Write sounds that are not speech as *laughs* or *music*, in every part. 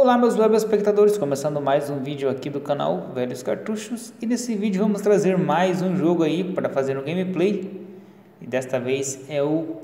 Olá meus web espectadores, começando mais um vídeo aqui do canal Velhos Cartuchos e nesse vídeo vamos trazer mais um jogo aí para fazer um gameplay e desta vez é o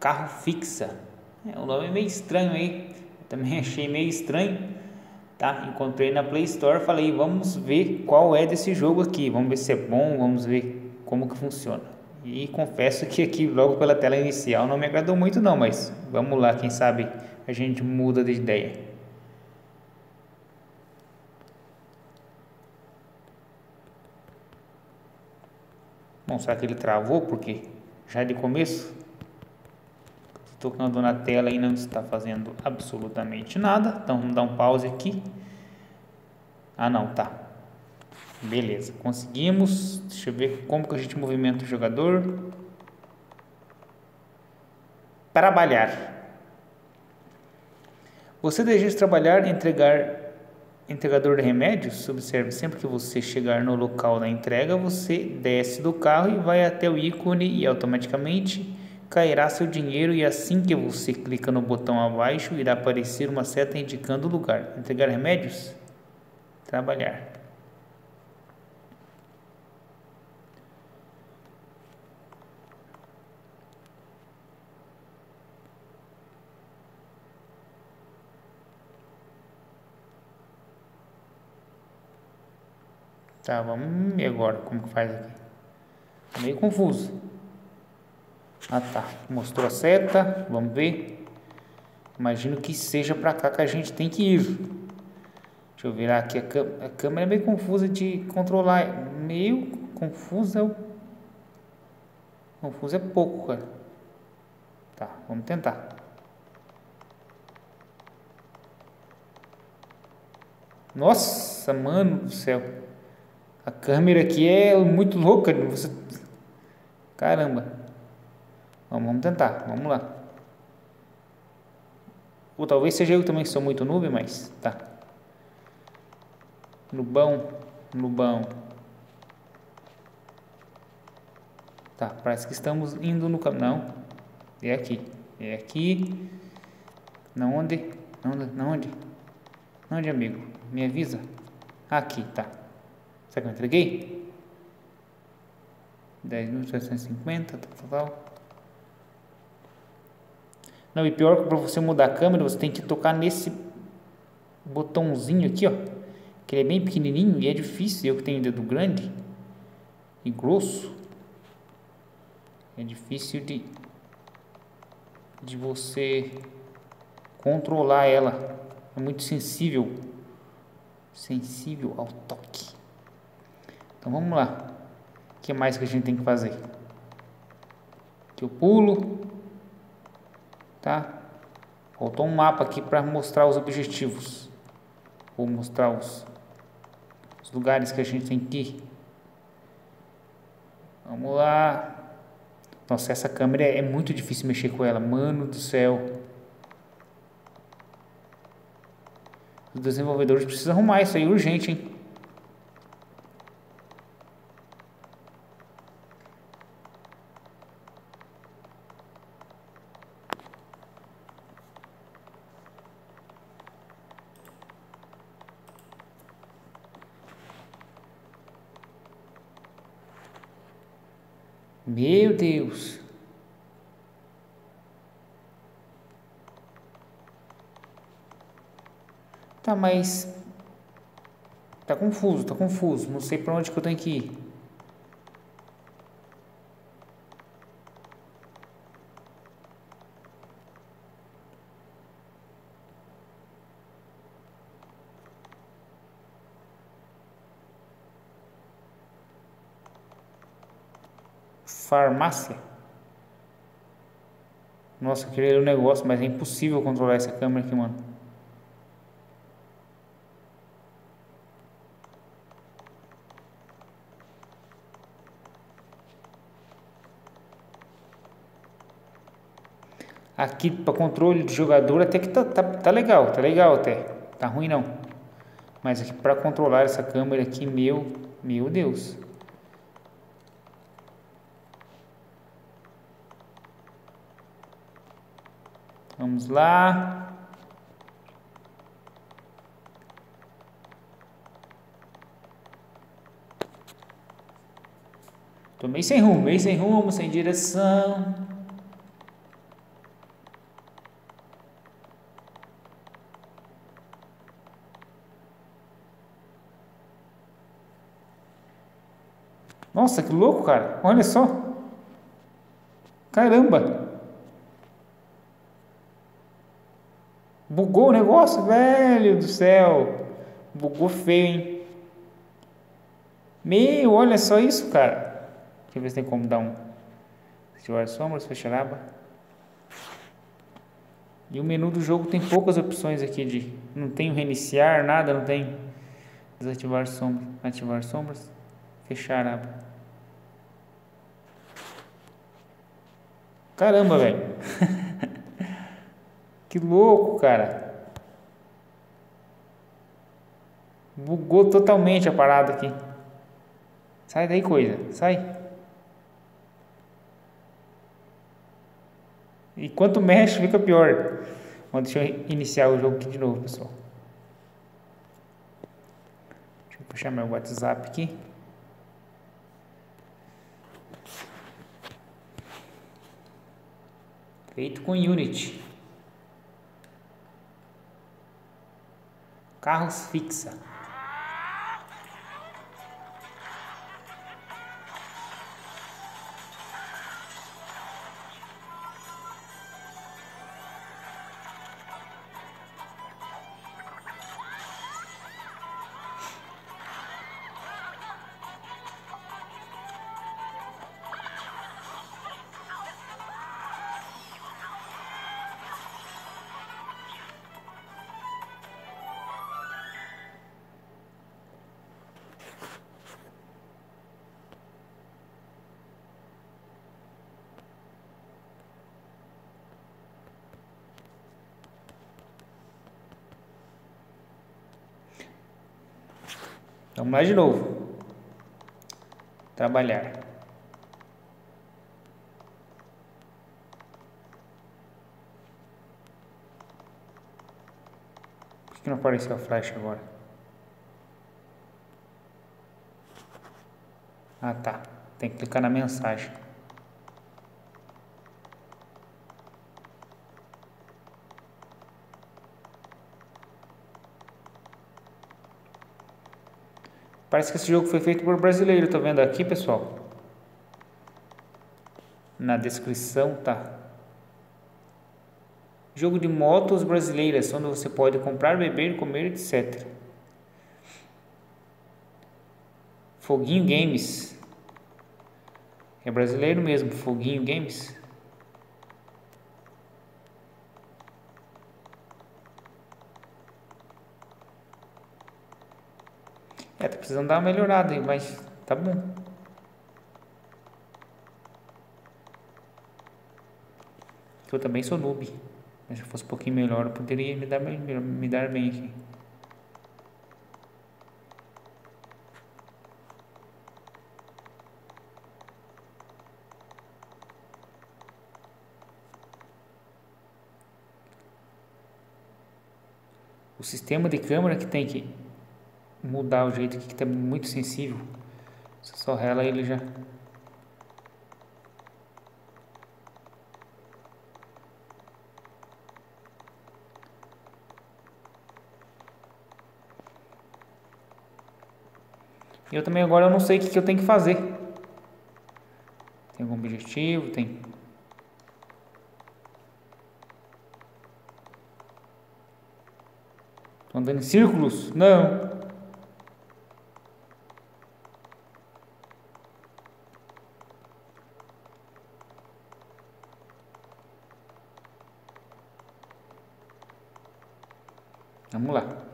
Carro Fixa, é um nome meio estranho aí, também *laughs* achei meio estranho, tá? Encontrei na Play Store, falei vamos ver qual é desse jogo aqui, vamos ver se é bom, vamos ver como que funciona e confesso que aqui logo pela tela inicial não me agradou muito não, mas vamos lá, quem sabe a gente muda de ideia. Bom, será que ele travou? Porque já de começo, tocando na tela e não está fazendo absolutamente nada. Então vamos dar um pause aqui. Ah não, tá. Beleza, conseguimos. Deixa eu ver como que a gente movimenta o jogador. Trabalhar. Você deseja trabalhar e entregar Entregador de remédios, observe, sempre que você chegar no local da entrega, você desce do carro e vai até o ícone e automaticamente cairá seu dinheiro e assim que você clica no botão abaixo, irá aparecer uma seta indicando o lugar. Entregar remédios? Trabalhar. Tá, vamos ver agora como que faz aqui. Tá meio confuso. Ah tá, mostrou a seta, vamos ver. Imagino que seja para cá que a gente tem que ir. Deixa eu virar aqui a, a câmera é meio confusa de controlar. Meio confusa é o... É pouco, cara. Tá, vamos tentar. Nossa, mano do céu. A câmera aqui é muito louca. Você... Caramba. Vamos, vamos tentar. Vamos lá. Ou talvez seja eu também que sou muito noob, mas tá. Nubão, nubão. Tá, parece que estamos indo no caminho. Não, é aqui. É aqui. Não onde? Não, não onde? Não onde, amigo? Me avisa. Aqui, tá. Será que eu entreguei? 10.750, tal, tal, tal. Não, e pior que para você mudar a câmera, você tem que tocar nesse botãozinho aqui, ó. Que ele é bem pequenininho e é difícil. Eu que tenho dedo grande e grosso. É difícil de, de você controlar ela. É muito sensível. Sensível ao toque. Então vamos lá. O que mais que a gente tem que fazer? Aqui eu pulo. Tá? Faltou um mapa aqui para mostrar os objetivos. Vou mostrar os, os lugares que a gente tem que ir. Vamos lá. Nossa, essa câmera é muito difícil mexer com ela. Mano do céu. Os desenvolvedores precisam arrumar isso aí urgente, hein? Meu Deus. Tá, mas tá confuso, tá confuso. Não sei para onde que eu tenho que ir. Farmácia. Nossa, eu queria um negócio, mas é impossível controlar essa câmera aqui, mano. Aqui para controle de jogador até que tá, tá, tá legal, tá legal até. Tá ruim não. Mas aqui para controlar essa câmera aqui, meu, meu Deus. Vamos lá. Tô meio sem rumo, meio sem rumo, sem direção. Nossa, que louco, cara. Olha só. Caramba. Bugou o negócio, velho do céu. Bugou feio, hein? Meu, olha só isso, cara. Deixa eu ver se tem como dar um. Ativar sombras, fechar aba. E o menu do jogo tem poucas opções aqui de. Não tem reiniciar, nada, não tem. Desativar sombras, ativar sombras, fechar aba. Caramba, velho. *laughs* que louco, cara. Bugou totalmente a parada aqui. Sai daí, coisa. Sai. E quanto mexe, fica pior. Bom, deixa eu iniciar o jogo aqui de novo, pessoal. Deixa eu puxar meu WhatsApp aqui. Feito com Unity. Carros fixa. Vamos lá de novo. Trabalhar. Por que não apareceu a flash agora? Ah tá. Tem que clicar na mensagem. Parece que esse jogo foi feito por brasileiro, tá vendo aqui, pessoal? Na descrição tá. Jogo de motos brasileiras, onde você pode comprar, beber, comer, etc. Foguinho Games. É brasileiro mesmo, Foguinho Games. É, tá precisando dar uma melhorada aí, mas tá bom. Eu também sou noob. Mas se fosse um pouquinho melhor, eu poderia me dar, me dar bem aqui. O sistema de câmera que tem que mudar o jeito aqui que está muito sensível. Você só rela ele já. Eu também agora eu não sei o que, que eu tenho que fazer. Tem algum objetivo? Tem. Andando em círculos? Não. Vamos lá.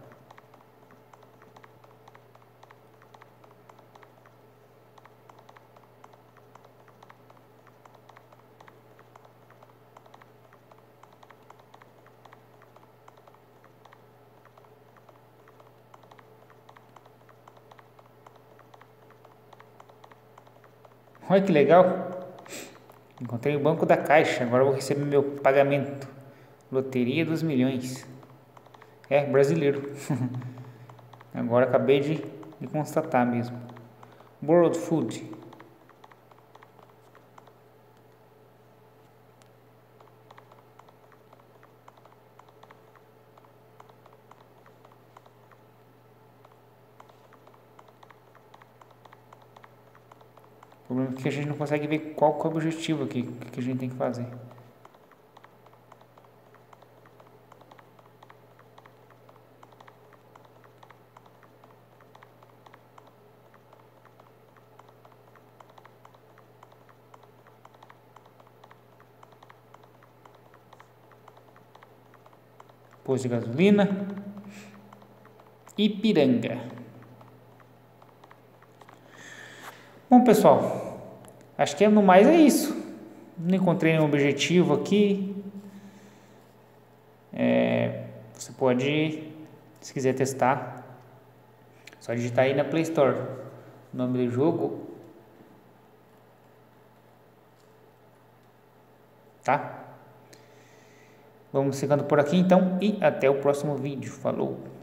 Olha que legal. Encontrei o banco da Caixa. Agora vou receber meu pagamento. Loteria dos milhões. É, brasileiro. *laughs* Agora acabei de, de constatar mesmo. World Food. Problema é que a gente não consegue ver qual que é o objetivo aqui que a gente tem que fazer. Posto de gasolina. Ipiranga. Bom, pessoal, acho que no mais é isso. Não encontrei nenhum objetivo aqui. É, você pode, se quiser testar, só digitar aí na Play Store o nome do jogo. Tá? Vamos ficando por aqui então e até o próximo vídeo. Falou!